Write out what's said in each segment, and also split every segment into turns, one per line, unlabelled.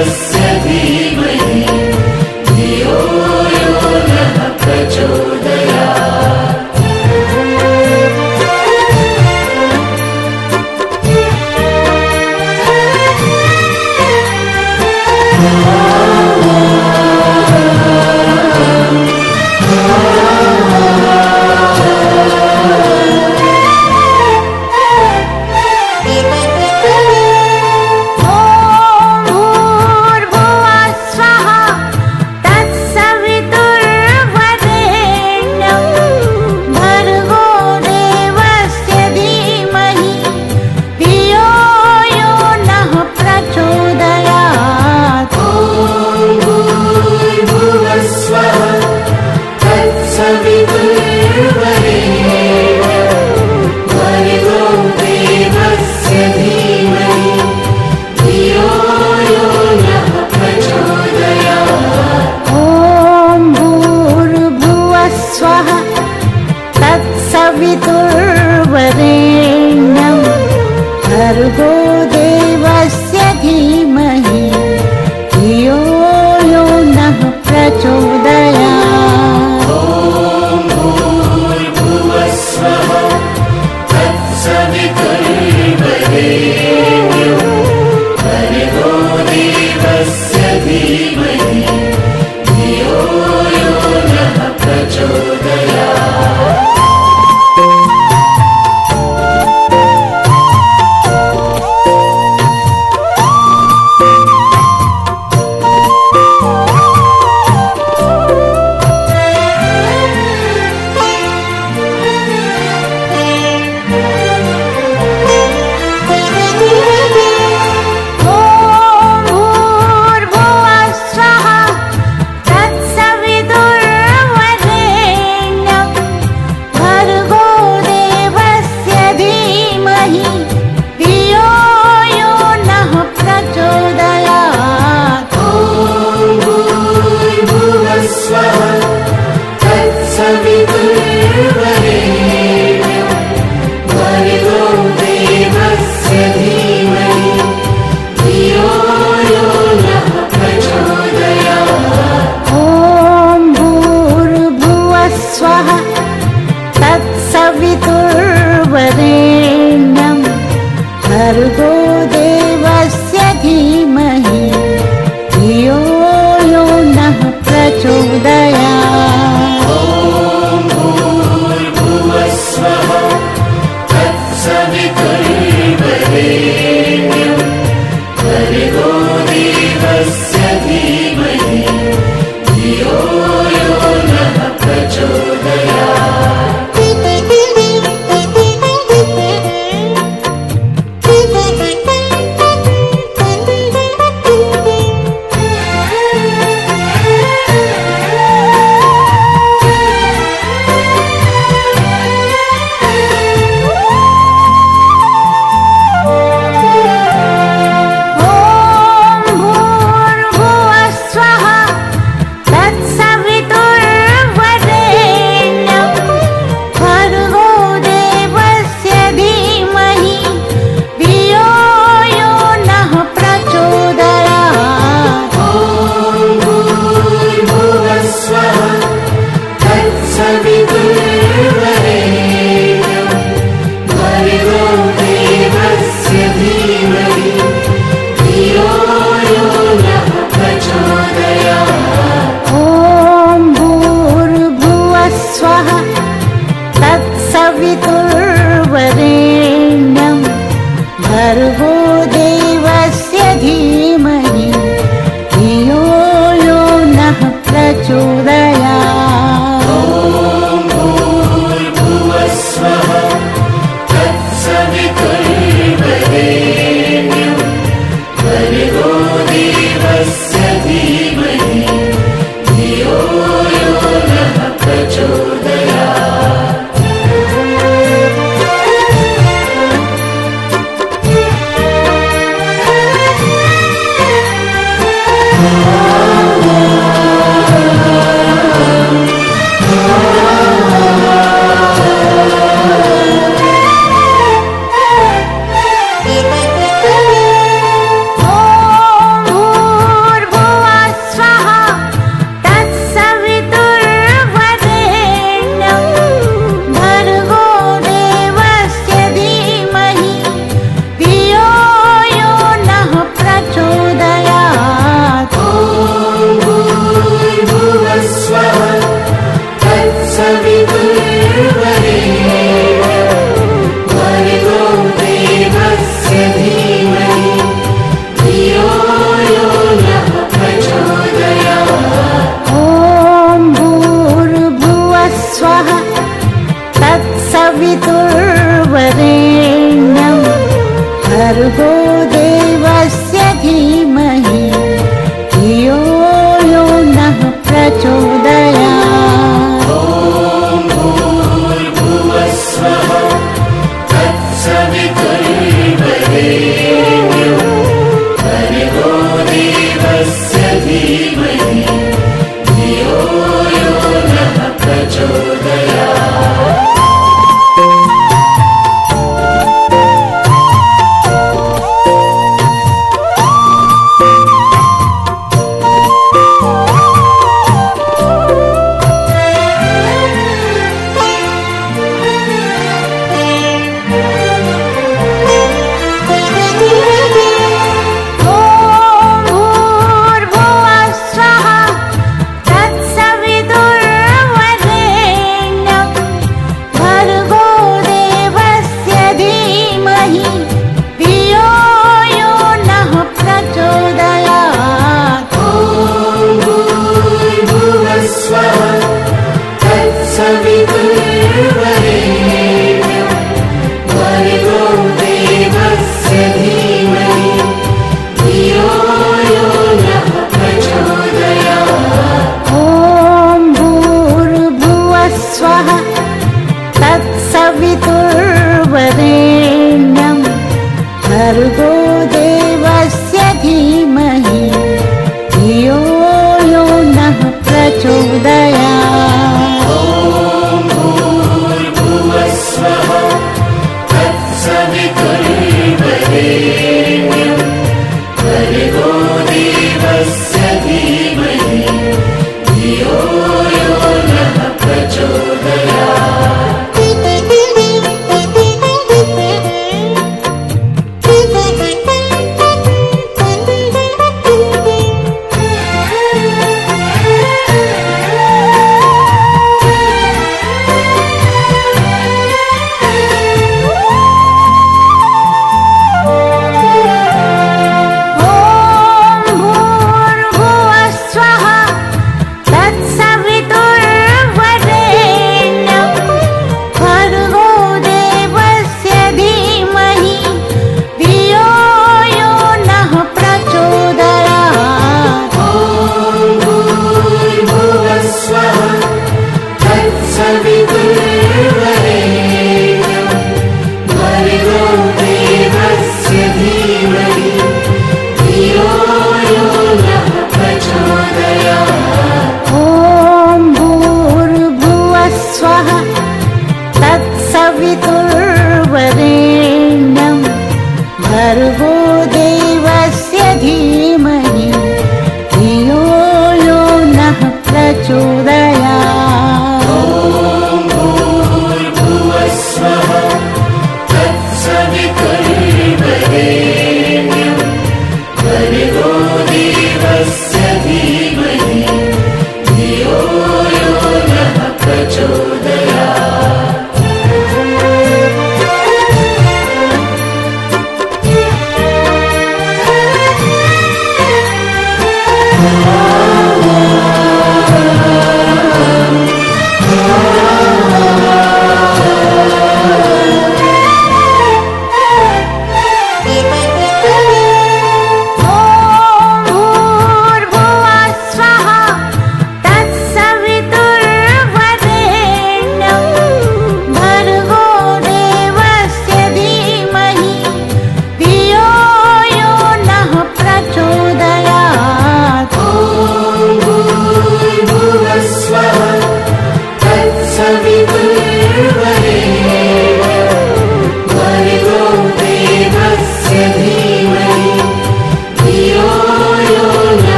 السبيل.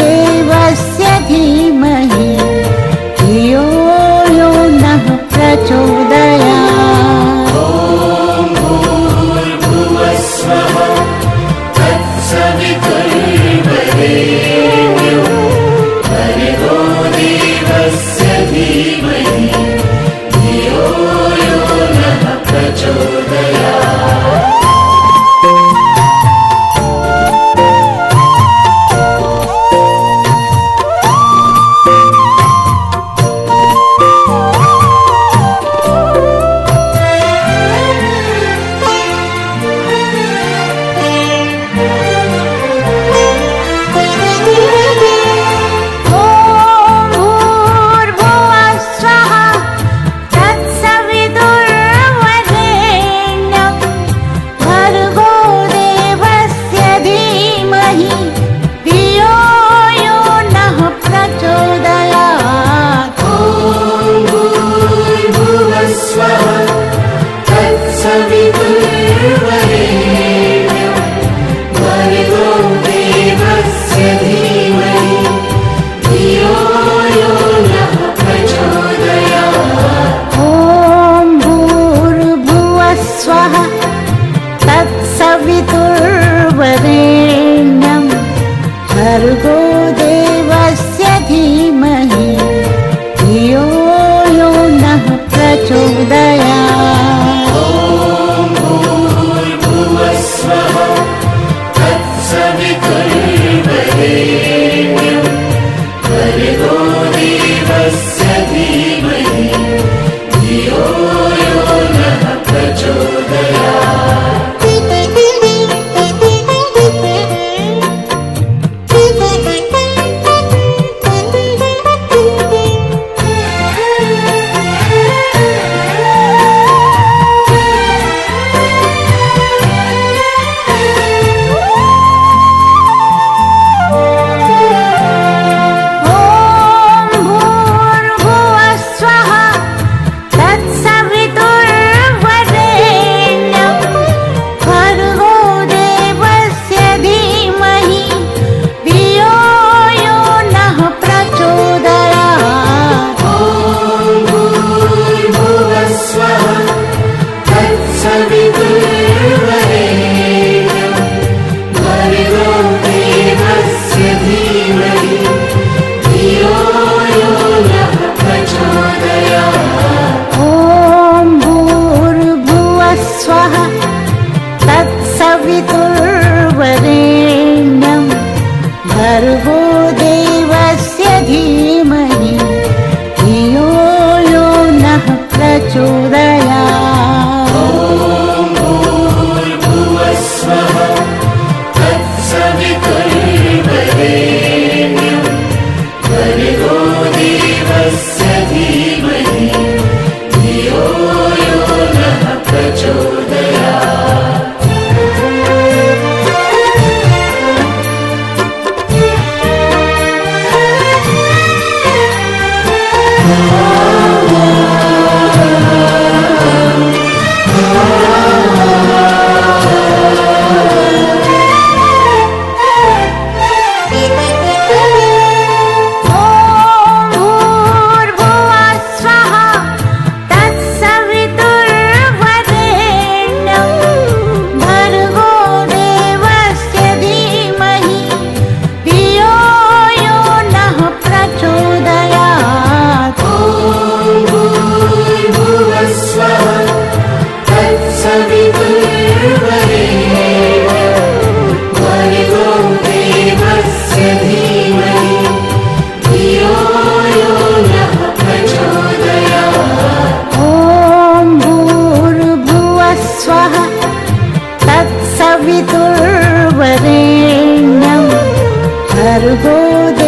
देवस्य हि विदुर्वरेण्यं वरेणोद